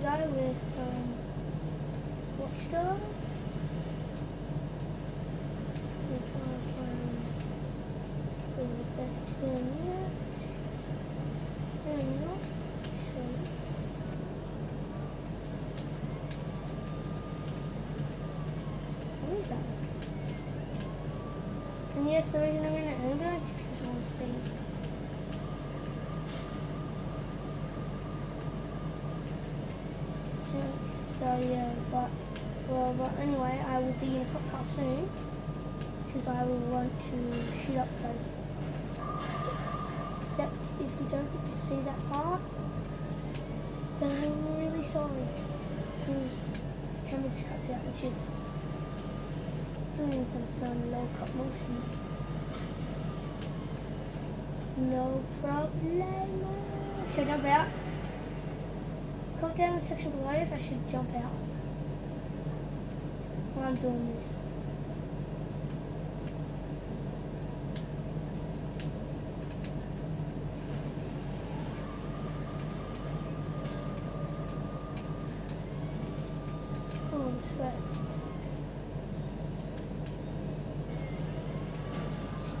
go with some Watch Dogs. We'll try and find the best gun yet. I'm not. What is that? And yes, the reason I'm in is because I want to speed. So yeah, but well, but anyway, I will be in a car soon because I will want to shoot up place. Except if you don't get to see that part, then I'm really sorry because camera just cuts out, which is doing some some low cut motion. No problem. I jump out? Comment down in the section below if I should jump out. While I'm doing this. Oh, sweating.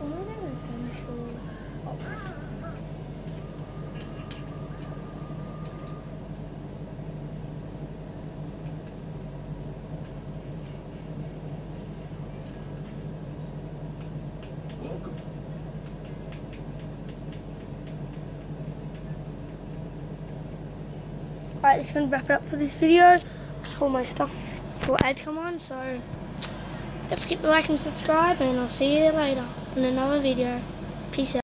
I'm not even gonna show. Oh. Welcome. Alright, this is going to wrap it up for this video before my stuff for ads come on. So, don't forget to like and subscribe, and I'll see you later in another video. Peace out.